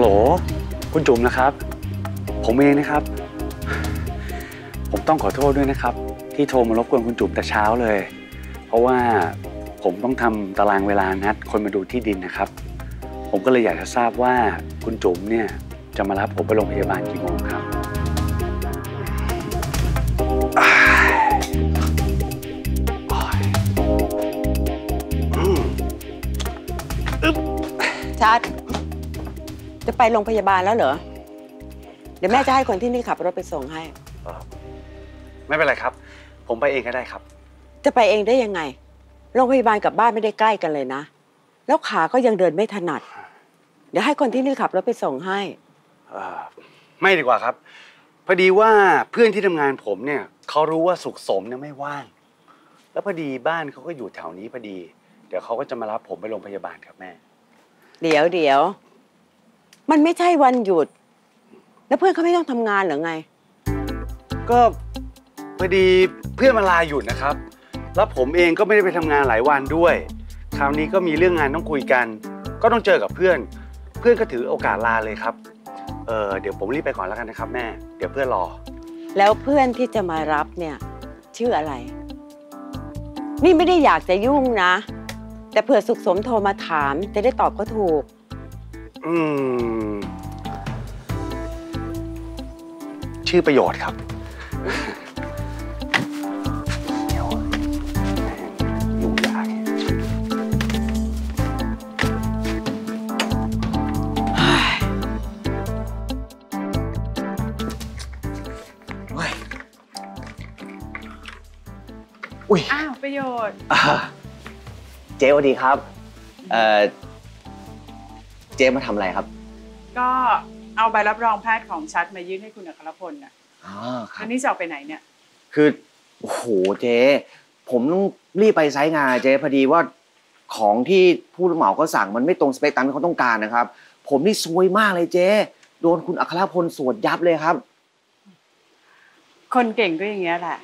ฮัลโหล คุณจุ๋มนะครับ ผมเองนะครับ ผมต้องขอโทษด้วยนะครับ ที่โทรมารบกวนคุณจุ๋มแต่เช้าเลย เพราะว่าผมต้องทำตารางเวลานัดคนมาดูที่ดินนะครับ ผมก็เลยอยากจะทราบว่าคุณจุ๋มเนี่ยจะมารับผมไปโรงพยาบาลกี่โมงครับ ชัด จะไปโรงพยาบาลแล้วเหรอ เดี๋ยวแม่จะให้คนที่นี่ขับรถไปส่งให้ ไม่เป็นไรครับ ผมไปเองก็ได้ครับ จะไปเองได้ยังไง โรงพยาบาลกับบ้านไม่ได้ใกล้กันเลยนะ แล้วขาก็ยังเดินไม่ถนัด เดี๋ยวให้คนที่นี่ขับรถไปส่งให้เอ่อไม่ดีกว่าครับ พอดีว่าเพื่อนที่ทำงานผมเนี่ยเขารู้ว่าสุขสมเนี่ยไม่ว่าง แล้วพอดีบ้านเขาก็อยู่แถวนี้พอดี เดี๋ยวเขาก็จะมารับผมไปโรงพยาบาลครับแม่ เดี๋ยวเดี๋ยว มันไม่ใช่วันหยุด แล้วเพื่อนเขาไม่ต้องทำงานเหรือไง ก็พอดีเพื่อนมาลาหยุดนะครับ แล้วผมเองก็ไม่ได้ไปทำงานหลายวันด้วย คราวนี้ก็มีเรื่องงานต้องคุยกัน ก็ต้องเจอกับเพื่อน เพื่อนก็ถือโอกาสลาเลยครับ เออเดี๋ยวผมรีบไปก่อนแล้วกันนะครับแม่ เดี๋ยวเพื่อนรอ แล้วเพื่อนที่จะมารับเนี่ย ชื่ออะไร นี่ไม่ได้อยากจะยุ่งนะ แต่เผื่อสุขสมโทรมาถามจะได้ตอบเขาถูก อืม ชื่อประโยชน์ครับเดี๋ยวยุ่งยากเฮ้ยอุ้ยอ้าวประโยชน์อ่าเจ๊สวัสดีครับ เอ่อ เจ๊มาทำอะไรครับ ก็เอาใบรับรองแพทย์ของชัดมายื่นให้คุณอัครพลน่ะอ๋อครัอับนนี้จะออกไปไหนเนี่ย คือโอ้โหเจ๊ผมต้องรีบไปไซต์งานเจ๊พอดีว่าของที่ผู้รับเหมาก็สั่งมันไม่ตรงสเปคตามที่เขาต้องการนะครับ ผมนี่ซวยมากเลยเจ๊โดนคุณอัครพลสวดยับเลยครับ คนเก่งก็อย่างเงี้ยแหละ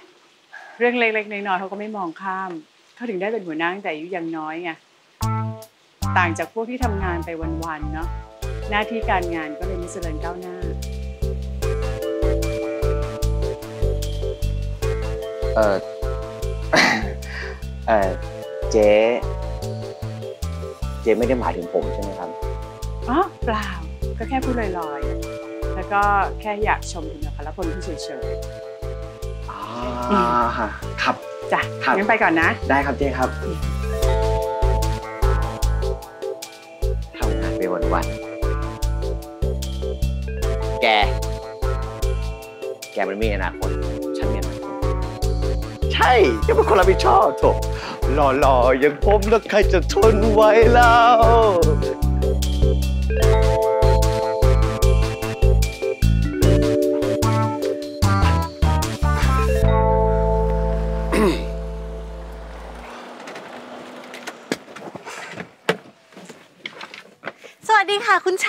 เรื่องเล็กๆน้อยๆเขาก็ไม่มองข้าม เขาถึงได้เป็นหัวหน้าตั้งแต่อายุยังน้อยไง ต่างจากพวกที่ทำงานไปวันๆเนาะหน้าที่การงานก็เลยไม่เจริญก้าวหน้าเออเออเจ๊เจ๊ไม่ได้หมายถึงผมใช่ไหมครับอ๋อเปล่าก็แค่พูดลอยๆ แล้วก็แค่อยากชมคุณอัครพลที่เฉยอ่าครับๆจ้ะครับงั้นไปก่อนนะ ได้ครับเจ๊ครับ แก แกมันมีอนาคต ฉันมีอนาคต ใช่จะเป็นคนรับผิดชอบถูกหล่อๆอย่างผมแล้วใครจะทนไหวแล้ว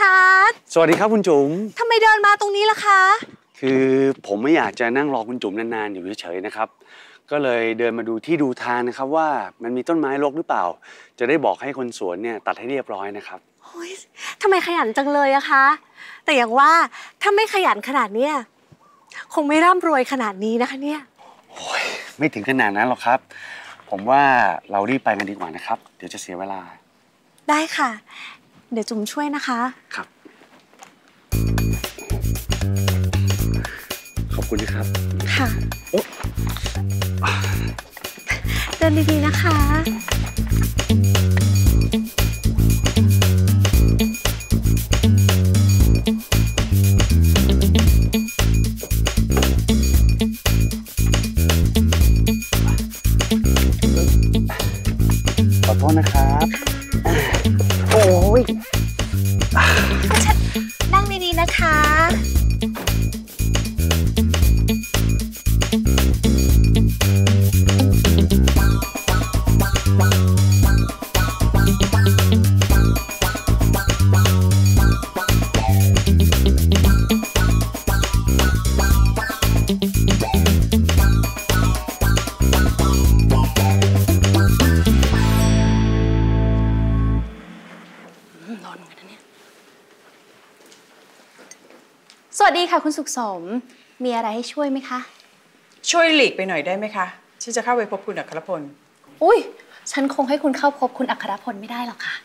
ดีค่ะคุณชาร์ตสวัสดีครับคุณจุ๋มทำไมเดินมาตรงนี้ล่ะคะ คือผมไม่อยากจะนั่งรอคุณจุ๋มนานๆอยู่เฉยๆนะครับ ก็เลยเดินมาดูที่ดูทางนะครับว่ามันมีต้นไม้รกหรือเปล่า จะได้บอกให้คนสวนเนี่ยตัดให้เรียบร้อยนะครับโอ้ยทำไมขยันจังเลยอะคะ แต่อย่างว่าถ้าไม่ขยันขนาดเนี้ยคงไม่ร่ำรวยขนาดนี้นะคะเนี่ยไม่ถึงขนาดนั้นหรอกครับ ผมว่าเรารีบไปกันดีกว่านะครับ เดี๋ยวจะเสียเวลา ได้ค่ะ เดี๋ยวจุ๋มช่วยนะคะ ครับ ขอบคุณนะครับ ค่ะ เดินดีๆนะคะ สวัสดีค่ะคุณสุขสม มีอะไรให้ช่วยไหมคะ ช่วยหลีกไปหน่อยได้ไหมคะ ฉันจะเข้าไปพบคุณอัครพล อุ้ยฉันคงให้คุณเข้าพบคุณอัครพลไม่ได้หรอกค่ะ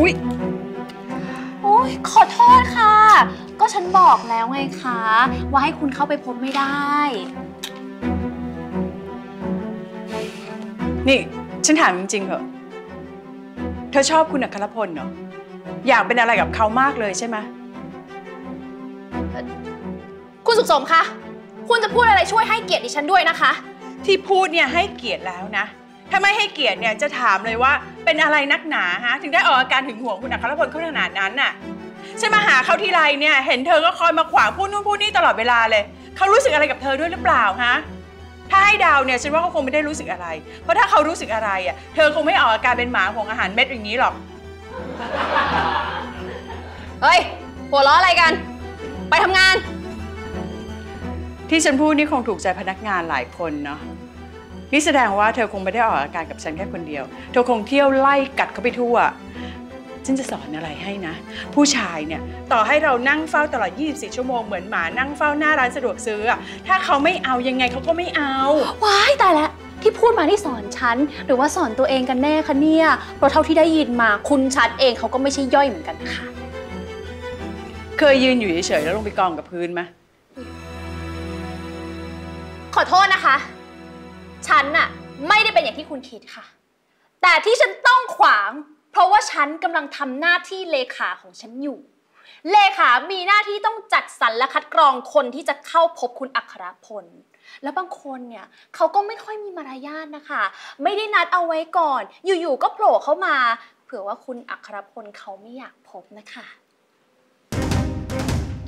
อุ๊ยโอ้ยขอโทษค่ะ ก็ฉันบอกแล้วไงคะ ว่าให้คุณเข้าไปพบไม่ได้ นี่ ฉันถามจริงๆเหอะเธอชอบคุณอัครพลเหรอ อยากเป็นอะไรกับเขามากเลยใช่ไหม คุณสุขสมคะ คุณจะพูดอะไรช่วยให้เกียรติดิฉันด้วยนะคะ ที่พูดเนี่ยให้เกียรติแล้วนะ ถ้าไม่ให้เกียรติเนี่ยจะถามเลยว่าเป็นอะไรนักหนาฮะ ถึงได้ออกอาการถึงห่วงคุณอัครพลเขาขนาดนั้นน่ะ ฉันมาหาเขาทีไรเนี่ย เห็นเธอก็คอยมาขวางพูดนู่นพูดนี่ตลอดเวลาเลย เขารู้สึกอะไรกับเธอด้วยหรือเปล่าฮะ ถ้าให้ดาวเนี่ยฉันว่าเขาคงไม่ได้รู้สึกอะไร เพราะถ้าเขารู้สึกอะไรอะเธอคงไม่ออกอาการเป็นหมาห่วงอาหารเม็ดอย่างนี้หรอก เฮ้ยหัวล้ออะไรกัน ไปทำงาน ที่ฉันพูดนี่คงถูกใจพนักงานหลายคนเนาะนี่แสดงว่าเธอคงไม่ได้ออกอาการกับฉันแค่คนเดียว เธอคงเที่ยวไล่กัดเขาไปทั่ว ฉันจะสอนอะไรให้นะ ผู้ชายเนี่ยต่อให้เรานั่งเฝ้าตลอด 24 ชั่วโมงเหมือนหมานั่งเฝ้าหน้าร้านสะดวกซื้ออะถ้าเขาไม่เอายังไงเขาก็ไม่เอาว้ายตายแล้วที่พูดมาที่สอนฉัน หรือว่าสอนตัวเองกันแน่คะเนี่ยเพราะเท่าที่ได้ยินมาคุณชัดเองเขาก็ไม่ใช่ย่อยเหมือนกันนะคะ เคยยืนอยู่เฉยๆแล้วลงไปกองกับพื้นไหมขอโทษนะคะ ฉันน่ะไม่ได้เป็นอย่างที่คุณคิดค่ะ แต่ที่ฉันต้องขวาง เพราะว่าฉันกำลังทำหน้าที่เลขาของฉันอยู่ เลขามีหน้าที่ต้องจัดสรรและคัดกรองคนที่จะเข้าพบคุณอัครพล แล้วบางคนเนี่ยเขาก็ไม่ค่อยมีมารยาทนะคะ ไม่ได้นัดเอาไว้ก่อน อยู่ๆก็โผล่เข้ามา เผื่อว่าคุณอัครพลเขาไม่อยากพบนะคะ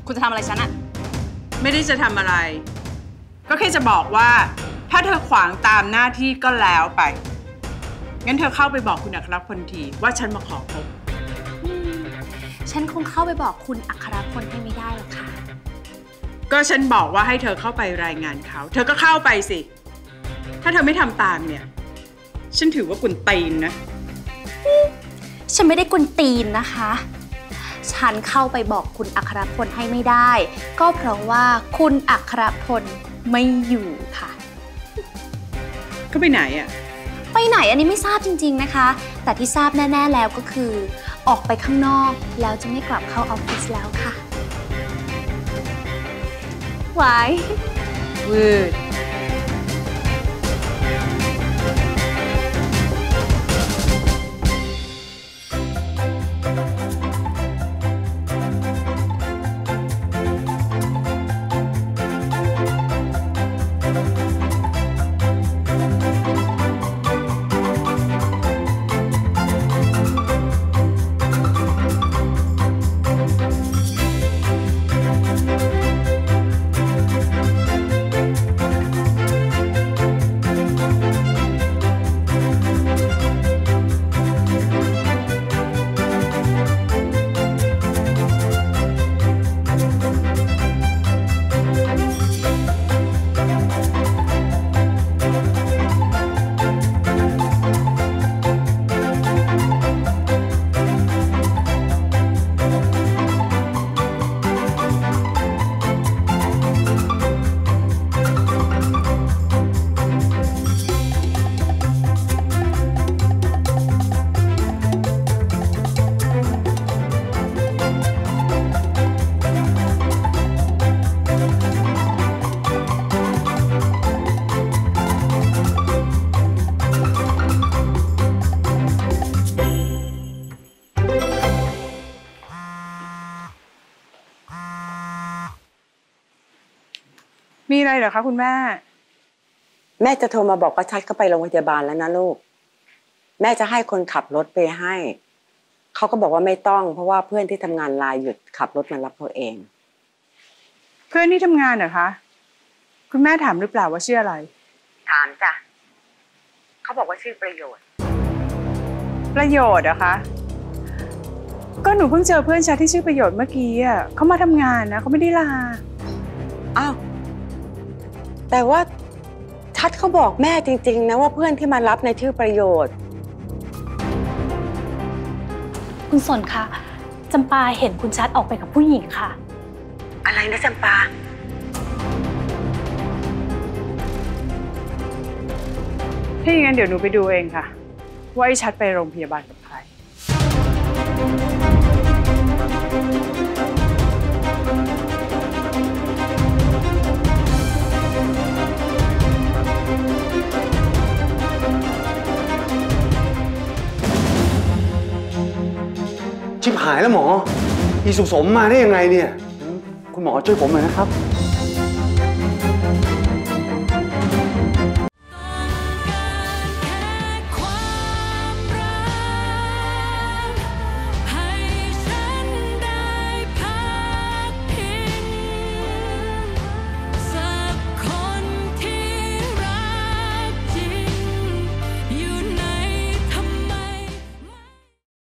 คุณจะทำอะไรฉันอะไม่ได้จะทำอะไร ก็แค่จะบอกว่า ถ้าเธอขวางตามหน้าที่ก็แล้วไป งั้นเธอเข้าไปบอกคุณอัครพลทีว่าฉันมาขอพบฉันคงเข้าไปบอกคุณอัครพลให้ไม่ได้หรอกค่ะ ก็ฉันบอกว่าให้เธอเข้าไปรายงานเขา เธอก็เข้าไปสิ ถ้าเธอไม่ทำตามเนี่ย ฉันถือว่ากุนตีนนะ ฉันไม่ได้กุนตีนนะคะ ฉันเข้าไปบอกคุณอัครพลให้ไม่ได้ ก็เพราะว่าคุณอัครพลไม่อยู่ค่ะ เขาไปไหนอะ ไปไหนอันนี้ไม่ทราบจริง ๆนะคะ แต่ที่ทราบแน่ ๆ แล้วก็คือ ออกไปข้างนอกแล้วจะไม่กลับเข้าออฟฟิศแล้วค่ะไว้วืด มีอะไรเหรอคะคุณแม่ แม่จะโทรมาบอกว่าชัดก็ไปโรงพยาบาลแล้วนะลูก แม่จะให้คนขับรถไปให้ เขาก็บอกว่าไม่ต้อง เพราะว่าเพื่อนที่ทำงานลาหยุดขับรถมารับเขาเอง เพื่อนที่ทำงานเหรอคะ คุณแม่ถามหรือเปล่าว่าชื่ออะไร ถามจ้ะเขาบอกว่าชื่อประโยชน์ ประโยชน์เหรอะคะก็หนูเพิ่งเจอเพื่อนชายที่ชื่อประโยชน์เมื่อกี้อะเขามาทำงานนะเขาไม่ได้ลา อ้าว แต่ว่าชัดเขาบอกแม่จริง ๆ นะว่าเพื่อนที่มารับในชื่อประโยชน์ คุณสนคะจำปาเห็นคุณชัดออกไปกับผู้หญิงค่ะ อะไรนะจำปา ถ้าอย่างนั้นเดี๋ยวหนูไปดูเองค่ะ ว่าไอ้ชัดไปโรงพยาบาลกับใครายแล้วหมออีสุสมมาได้ยังไงเนี่ย คุณหมอช่วยผมหน่อยนะครับ